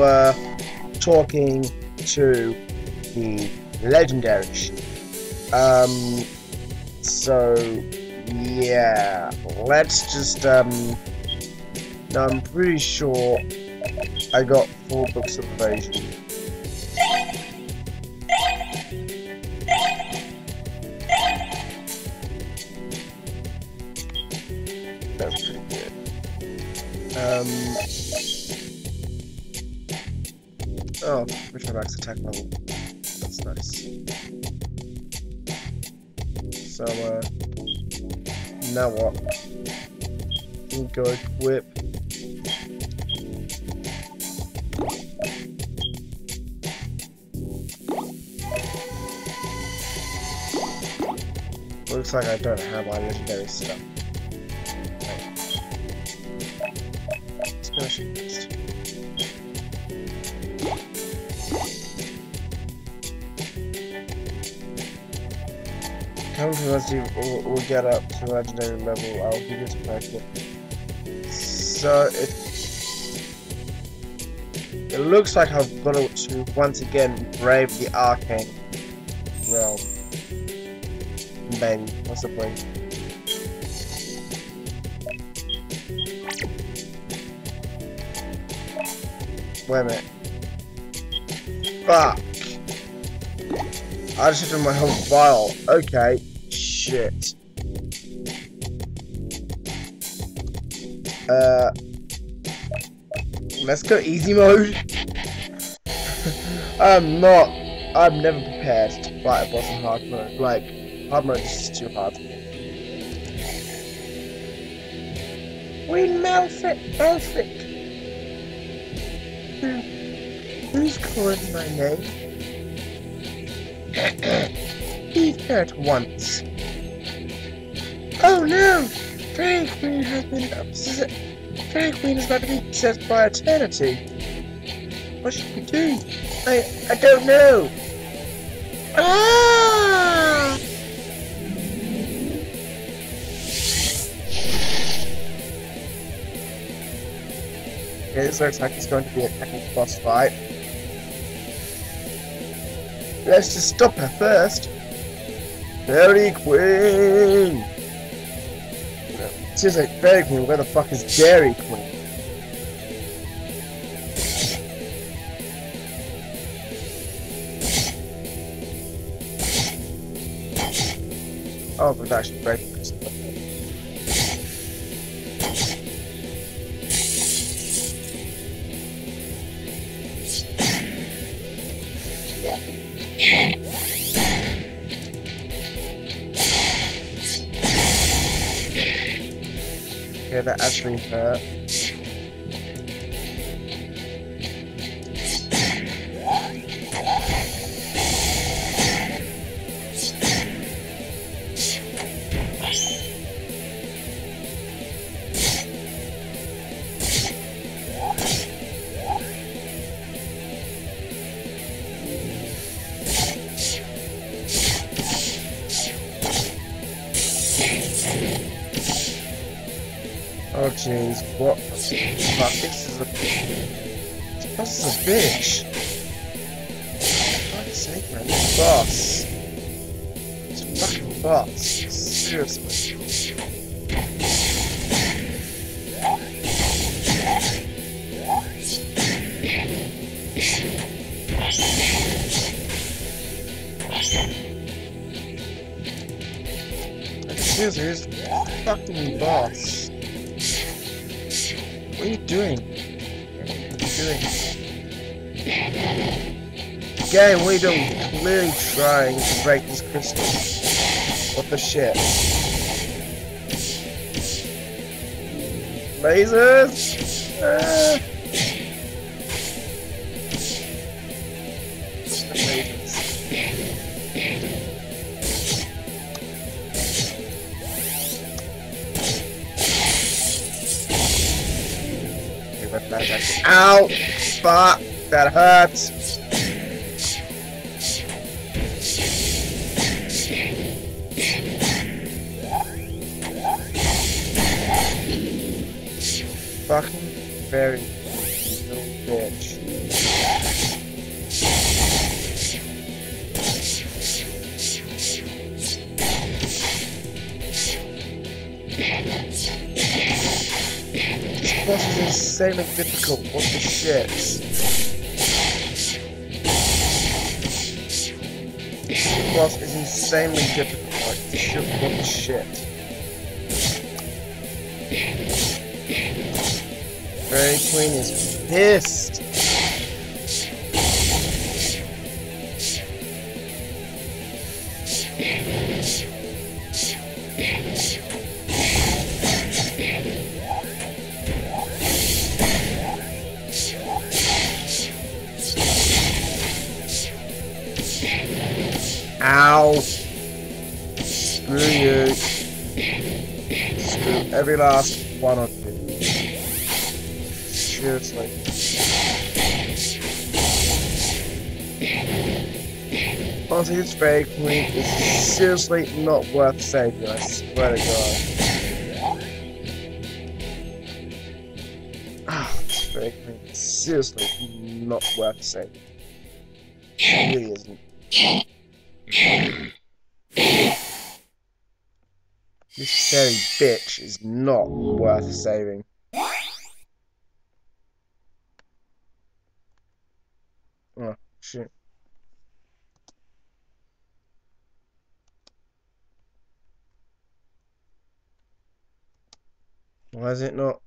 were talking to the legendary. Um, so yeah, let's just um. Now I'm pretty sure I got four books of evasion. That's pretty good. Um. Oh, Richard Max attack level. That's nice. So, uh. Now what? we Go equip. Looks like I don't have my legendary stuff. Beast. Come to us, you will we'll get up to legendary level. I'll give you some practice. So it it looks like I've got to once again brave the arcane realm. Bang, what's the point? Wait a minute. Fuck! I just hit my whole file. Okay. Shit. Uh. Let's go easy mode. I'm not. I'm never prepared to fight a boss in hard mode. Like, hard mode is too hard. We Malfic, Malfic. Who, who's calling my name? Be hurt once. Oh no! Fairy Queen has been. Fairy Queen is about to be possessed by eternity. What should we do? I I don't know. Ah! Okay, this looks like it's going to be a epic boss fight. Let's just stop her first. Fairy Queen! She's like, Fairy Queen, where the fuck is Dairy Queen? Oh, actually breaking Yeah, that actually hurt. What? Fuck, this is a. This is a bitch. For fuck's sake, man, this boss. It's a fucking boss. Seriously. Seriously, fucking boss. What are you doing? What are you doing? Game, what are you doing? Clearly trying to break this crystal. What the shit? Lasers! Ah. Ow! Fuck! That hurts! Fucking very little bitch. Insanely difficult. What the shit? This boss is insanely difficult. Like, shit, what the shit? Fairy Queen is pissed. Every last one of you. Seriously. This fairy queen is seriously not worth saving, I swear to god. Ah, this fairy queen is seriously not worth saving. It really isn't. Fairy bitch is not worth saving. Oh, shit. Why is it not?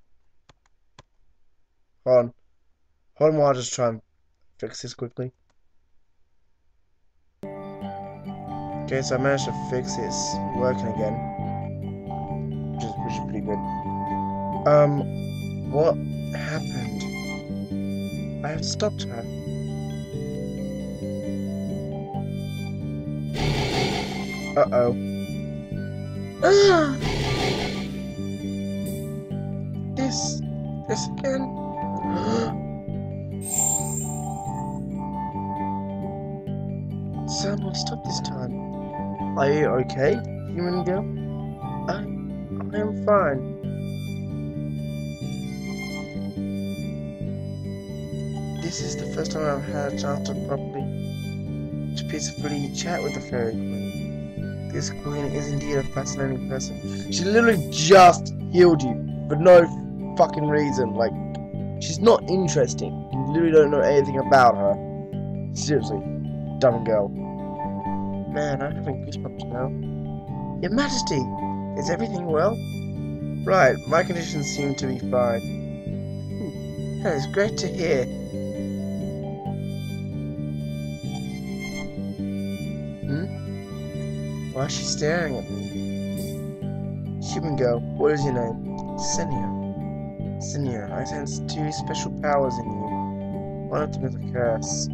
Hold on. Hold on while I just try and fix this quickly. Okay, so I managed to fix it. It's working again. Pretty good. Um, what happened? I have stopped her. Uh-oh. Ah! This, this again? Someone stop this time. Are you okay, human girl? Am fine. This is the first time I've had a chance to properly, to peacefully chat with the fairy queen. This queen is indeed a fascinating person. She literally just healed you for no fucking reason. Like, she's not interesting. You literally don't know anything about her. Seriously, dumb girl. Man, I'm having goosebumps now. Your Majesty, is everything well? Right, my conditions seem to be fine. Hmm, that is great to hear. Hmm? Why is she staring at me? Human girl, what is your name? Senia. Senia, I sense two special powers in you. One of them is a curse.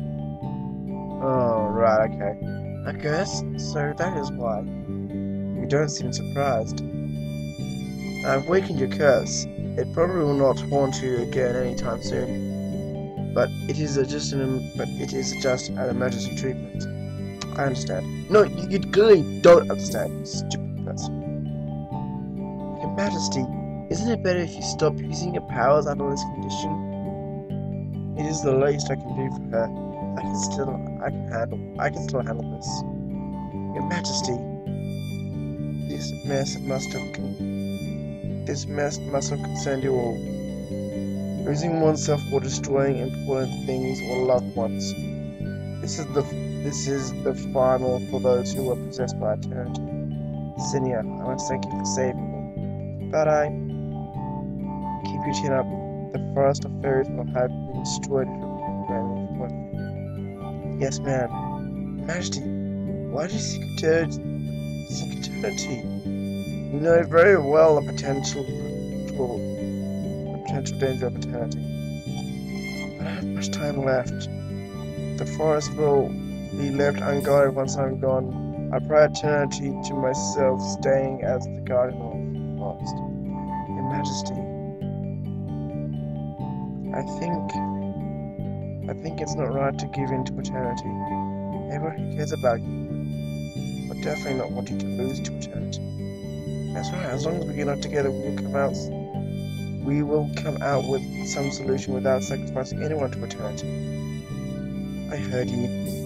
Oh, right, okay. I guess, so that is why. You don't seem surprised. I've weakened your curse. It probably will not haunt you again anytime soon. But it is just an but it is just an emergency treatment. I understand. No, you, you clearly don't understand, stupid person. Your Majesty, isn't it better if you stop using your powers under this condition? It is the least I can do for her. I can still, I can handle, I can still handle this. Your Majesty, this mess must have, this mess must have concerned you all. Losing oneself or destroying important things or loved ones. This is the, this is the final for those who are possessed by eternity. Senia, I must thank you for saving me. But I keep your chin up. The forest of fairies will have been destroyed Yes, ma'am. Majesty, why do you seek eternity? Eternity? You know very well the potential the potential danger of eternity. But I have much time left. The forest will be left unguarded once I'm gone. I pray eternity to myself, staying as the guardian of the forest. Your Majesty, I think I think it's not right to give in to eternity. Everyone cares about you definitely not wanting to lose to eternity. That's right, as long as we get out together, we will come out we will come out with some solution without sacrificing anyone to eternity. I heard you.